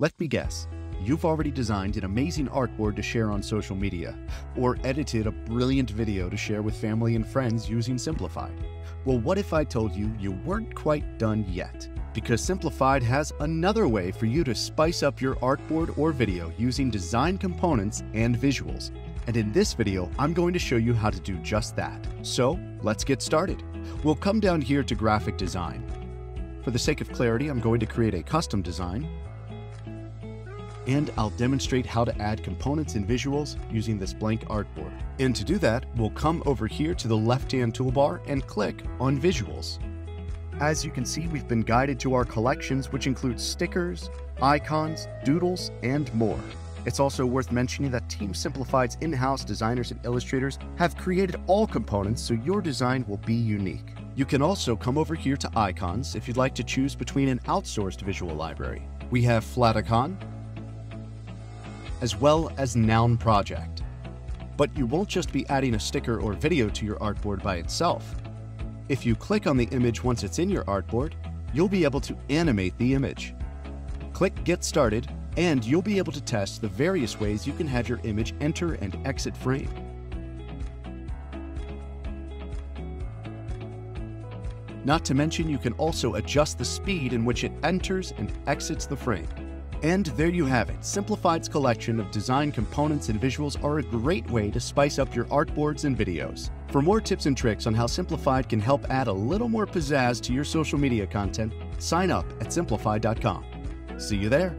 Let me guess. You've already designed an amazing artboard to share on social media, or edited a brilliant video to share with family and friends using Simplified. Well, what if I told you you weren't quite done yet? Because Simplified has another way for you to spice up your artboard or video using design components and visuals. And in this video, I'm going to show you how to do just that. So let's get started. We'll come down here to graphic design. For the sake of clarity, I'm going to create a custom design and I'll demonstrate how to add components and visuals using this blank artboard. And to do that, we'll come over here to the left-hand toolbar and click on Visuals. As you can see, we've been guided to our collections, which include stickers, icons, doodles, and more. It's also worth mentioning that Team Simplified's in-house designers and illustrators have created all components so your design will be unique. You can also come over here to icons if you'd like to choose between an outsourced visual library. We have Flaticon, as well as Noun Project. But you won't just be adding a sticker or video to your artboard by itself. If you click on the image once it's in your artboard, you'll be able to animate the image. Click Get Started, and you'll be able to test the various ways you can have your image enter and exit frame. Not to mention, you can also adjust the speed in which it enters and exits the frame. And there you have it. Simplified's collection of design components and visuals are a great way to spice up your artboards and videos. For more tips and tricks on how Simplified can help add a little more pizzazz to your social media content, sign up at simplified.com. See you there.